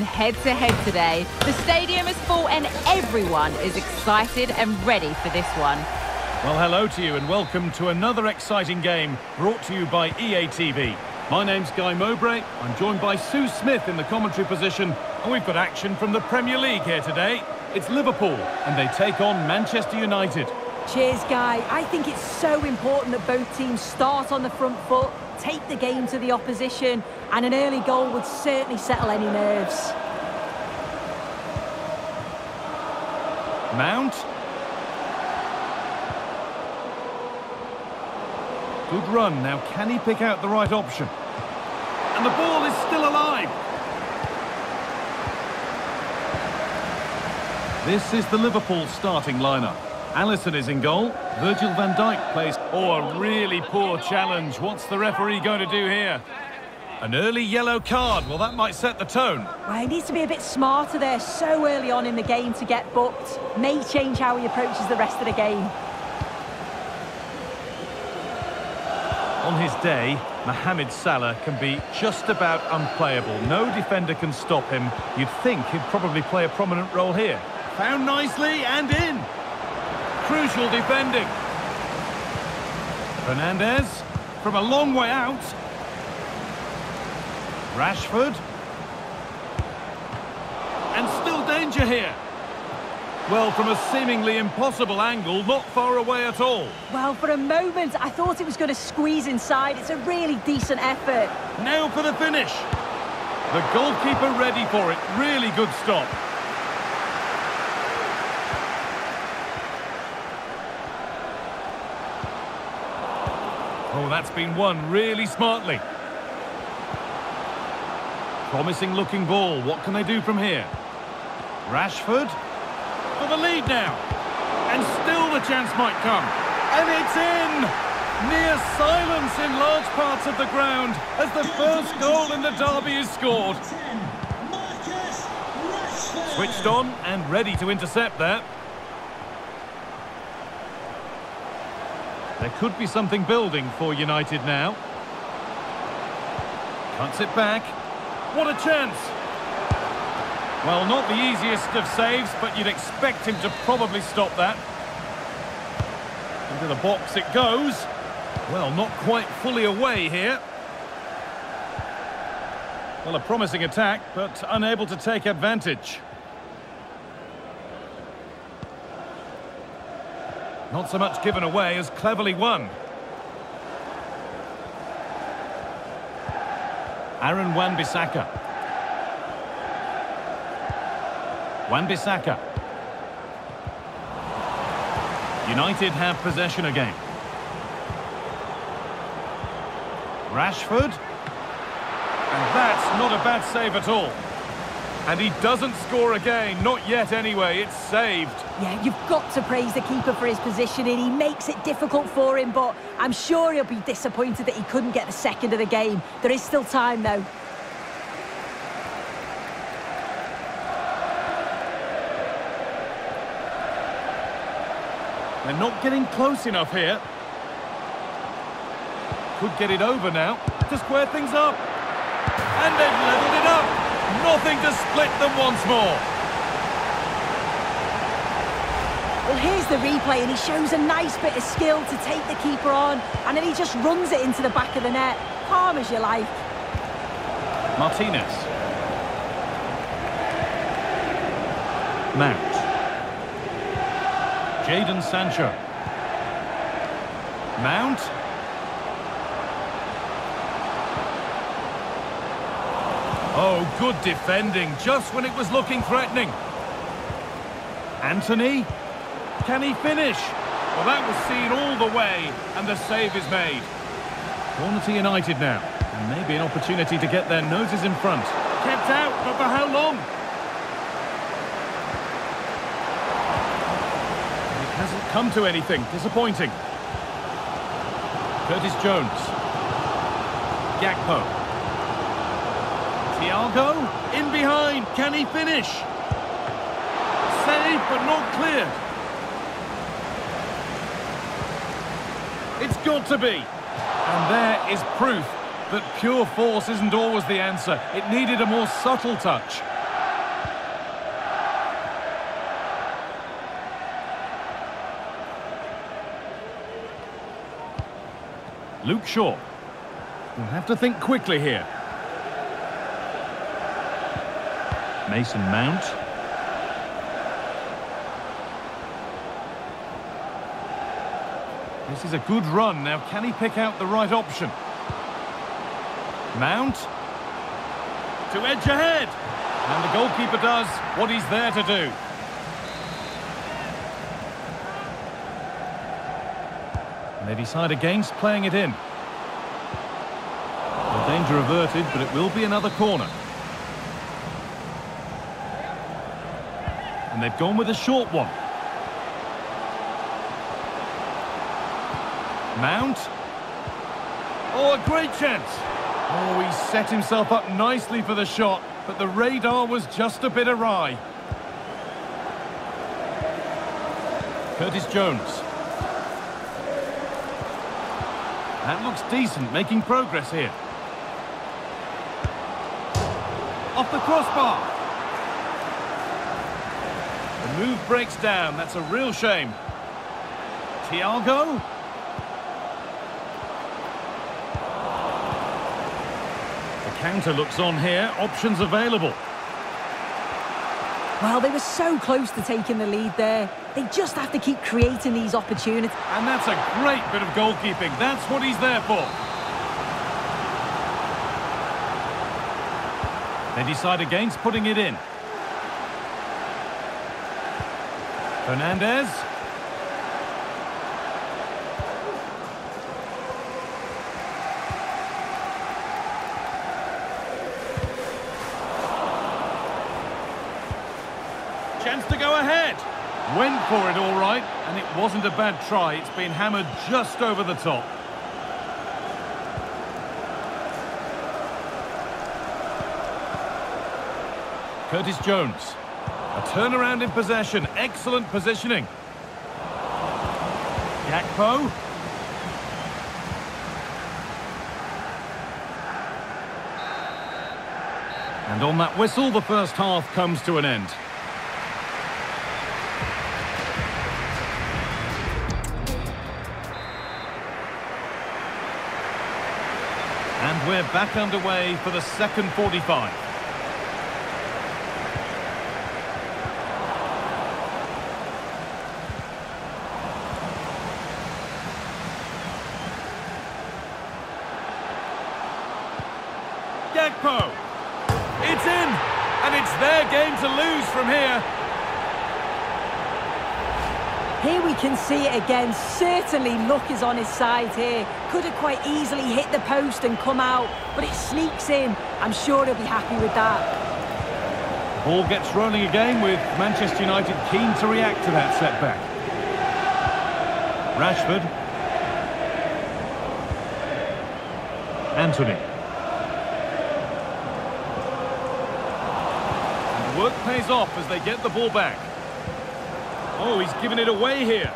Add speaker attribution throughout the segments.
Speaker 1: head-to-head -head today. The stadium is full and everyone is excited and ready for this one.
Speaker 2: Well, hello to you and welcome to another exciting game brought to you by EA TV. My name's Guy Mowbray. I'm joined by Sue Smith in the commentary position and we've got action from the Premier League here today. It's Liverpool and they take on Manchester United.
Speaker 3: Cheers, Guy. I think it's so important that both teams start on the front foot, take the game to the opposition, and an early goal would certainly settle any nerves.
Speaker 2: Mount. Good run. Now, can he pick out the right option? And the ball is still alive. This is the Liverpool starting lineup. Alisson is in goal. Virgil van Dijk plays... Oh, a really poor challenge. What's the referee going to do here? An early yellow card. Well, that might set the tone.
Speaker 3: Well, he needs to be a bit smarter there so early on in the game to get booked. May change how he approaches the rest of the game.
Speaker 2: On his day, Mohamed Salah can be just about unplayable. No defender can stop him. You'd think he'd probably play a prominent role here. Found nicely and in. Crucial defending. Fernandes from a long way out. Rashford. And still danger here. Well, from a seemingly impossible angle, not far away at all.
Speaker 3: Well, for a moment, I thought it was going to squeeze inside. It's a really decent effort.
Speaker 2: Now for the finish. The goalkeeper ready for it. Really good stop. Oh, that's been won really smartly. Promising looking ball. What can they do from here? Rashford for the lead now. And still the chance might come. And it's in! Near silence in large parts of the ground as the first goal in the derby is scored. Switched on and ready to intercept that. There could be something building for United now. Cuts it back. What a chance! Well, not the easiest of saves, but you'd expect him to probably stop that. Into the box it goes. Well, not quite fully away here. Well, a promising attack, but unable to take advantage. Not so much given away as cleverly won. Aaron Wan-Bissaka. Wan-Bissaka. United have possession again. Rashford. And that's not a bad save at all. And he doesn't score again, not yet anyway, it's saved.
Speaker 3: Yeah, you've got to praise the keeper for his positioning. He makes it difficult for him, but I'm sure he'll be disappointed that he couldn't get the second of the game. There is still time, though.
Speaker 2: They're not getting close enough here. Could get it over now to square things up. And they've levelled it up. Nothing to split them once more.
Speaker 3: Well, here's the replay, and he shows a nice bit of skill to take the keeper on, and then he just runs it into the back of the net. Calm as you like.
Speaker 2: Martinez. Mount. Jadon Sancho. Mount. Oh, good defending, just when it was looking threatening. Antony, can he finish? Well, that was seen all the way, and the save is made. Corner to United now, and maybe an opportunity to get their noses in front. Kept out, but for how long? It hasn't come to anything. Disappointing. Curtis Jones. Gakpo. Thiago, in behind, can he finish? Saved, but not clear. It's got to be. And there is proof that pure force isn't always the answer. It needed a more subtle touch. Luke Shaw. We'll have to think quickly here. Mason Mount. This is a good run. Now, can he pick out the right option? Mount. To edge ahead. And the goalkeeper does what he's there to do. And they decide against playing it in. The danger averted, but it will be another corner. And they've gone with a short one. Mount. Oh, a great chance. Oh, he set himself up nicely for the shot, but the radar was just a bit awry. Curtis Jones. That looks decent, making progress here. Off the crossbar. Move breaks down. That's a real shame. Thiago. The counter looks on here. Options available.
Speaker 3: Well, they were so close to taking the lead there. They just have to keep creating these opportunities.
Speaker 2: And that's a great bit of goalkeeping. That's what he's there for. They decide against putting it in. Fernandes. Chance to go ahead. Went for it all right, and it wasn't a bad try. It's been hammered just over the top. Curtis Jones. A turnaround in possession. Excellent positioning. Gakpo. And on that whistle, the first half comes to an end. And we're back underway for the second 45. It's in, and it's their game to lose from here.
Speaker 3: Here we can see it again. Certainly luck is on his side here. Could have quite easily hit the post and come out, but it sneaks in. I'm sure he'll be happy with that.
Speaker 2: Ball gets rolling again with Manchester United keen to react to that setback. Rashford. Antony. Work pays off as they get the ball back. Oh, he's given it away here.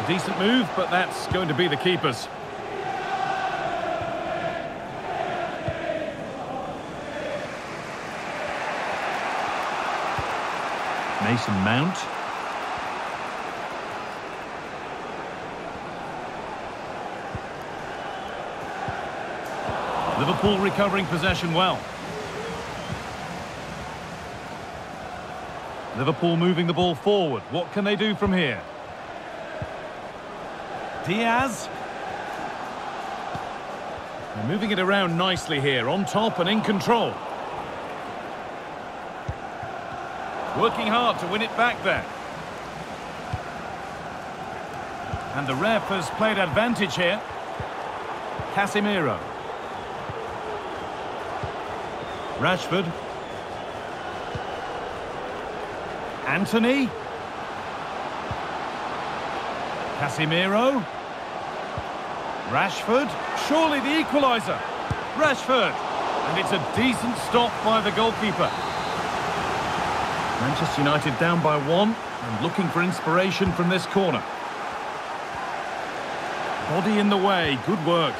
Speaker 2: A decent move, but that's going to be the keeper's. Mason Mount. Liverpool recovering possession well. Liverpool moving the ball forward. What can they do from here? Diaz. They're moving it around nicely here, on top and in control. Working hard to win it back there. And the ref has played advantage here. Casemiro. Rashford. Antony. Casemiro. Rashford. Surely the equaliser. Rashford. And it's a decent stop by the goalkeeper. Manchester United down by one and looking for inspiration from this corner. Body in the way. Good work.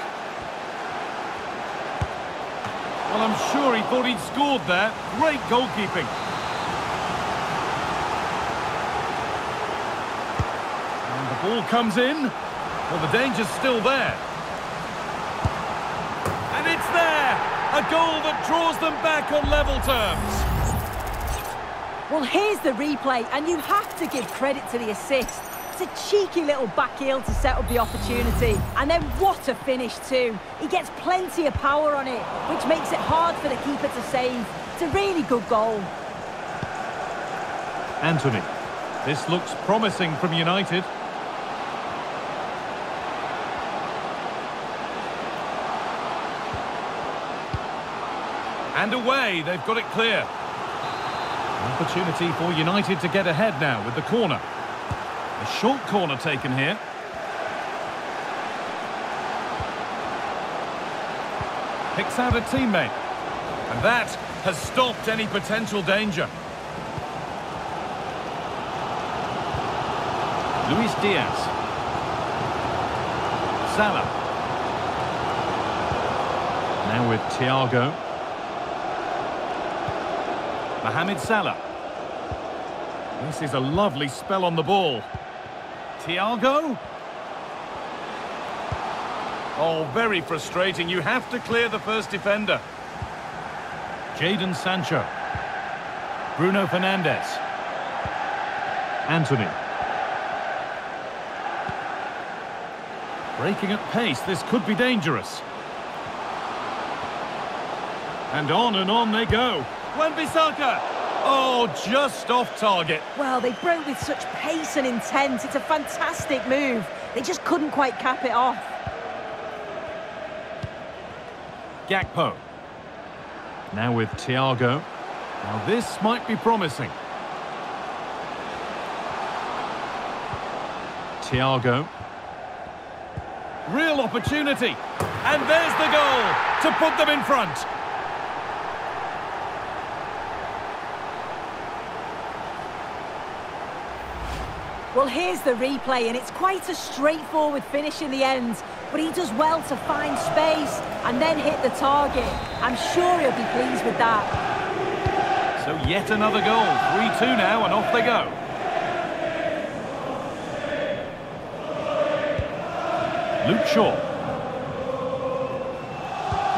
Speaker 2: Well, I'm sure he thought he'd scored there. Great goalkeeping. And the ball comes in. Well, the danger's still there. And it's there! A goal that draws them back on level terms.
Speaker 3: Well, here's the replay, and you have to give credit to the assist. It's a cheeky little back heel to set up the opportunity. And then what a finish too. He gets plenty of power on it, which makes it hard for the keeper to save. It's a really good goal.
Speaker 2: Antony, This looks promising from United. And away, they've got it clear. Opportunity for United to get ahead now with the corner. A short corner taken here. Picks out a teammate. And that has stopped any potential danger. Luis Diaz. Salah. Now with Thiago. Mohamed Salah. This is a lovely spell on the ball. Thiago? Oh, very frustrating. You have to clear the first defender. Jadon Sancho. Bruno Fernandes. Antony. Breaking at pace, this could be dangerous. And on and on they go. Wan-Bissaka! Oh, just off target.
Speaker 3: Well, they broke with such pace and intent. It's a fantastic move. They just couldn't quite cap it off.
Speaker 2: Gakpo. Now with Thiago. Now this might be promising. Thiago. Real opportunity. And there's the goal to put them in front.
Speaker 3: Well, here's the replay, and it's quite a straightforward finish in the end. But he does well to find space and then hit the target. I'm sure he'll be pleased with that.
Speaker 2: So yet another goal. 3-2 now, and off they go. Luke Shaw.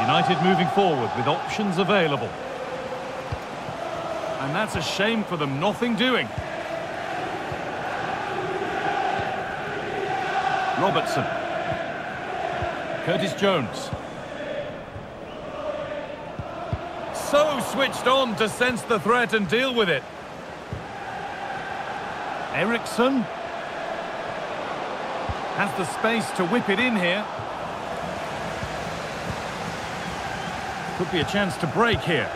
Speaker 2: United moving forward with options available. And that's a shame for them, nothing doing. Robertson. Curtis Jones. So switched on to sense the threat and deal with it. Eriksen. Has the space to whip it in here. Could be a chance to break here.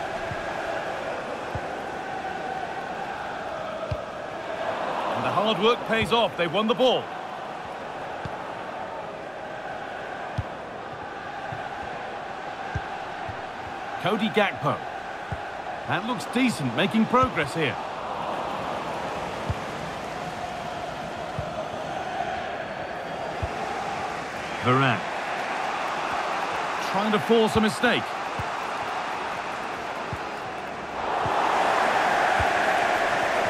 Speaker 2: And the hard work pays off. They won the ball. Cody Gakpo. That looks decent, making progress here. Varane. Trying to force a mistake.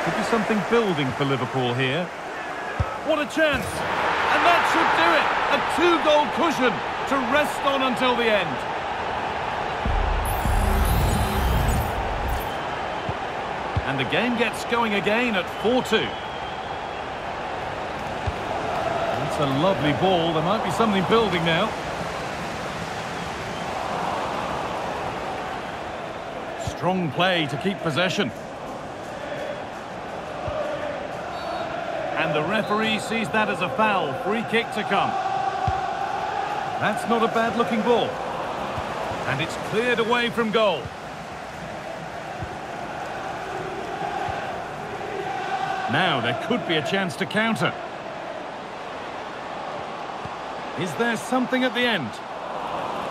Speaker 2: Could be something building for Liverpool here. What a chance! And that should do it! A two-goal cushion to rest on until the end. And the game gets going again at 4-2. It's a lovely ball. There might be something building now. Strong play to keep possession. And the referee sees that as a foul. Free kick to come. That's not a bad-looking ball. And it's cleared away from goal. Now there could be a chance to counter. Is there something at the end?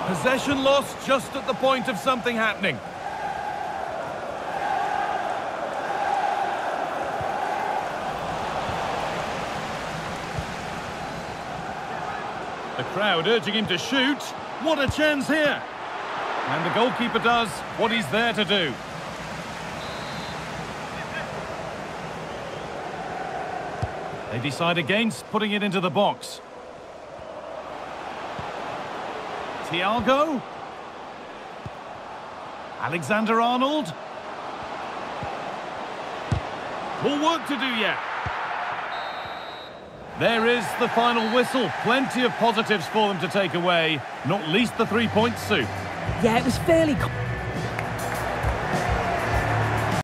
Speaker 2: Possession lost just at the point of something happening. The crowd urging him to shoot. What a chance here! And the goalkeeper does what he's there to do. They decide against putting it into the box. Thiago. Alexander Arnold. More work to do yet. There is the final whistle. Plenty of positives for them to take away, not least the three-point suit.
Speaker 3: Yeah, it was fairly...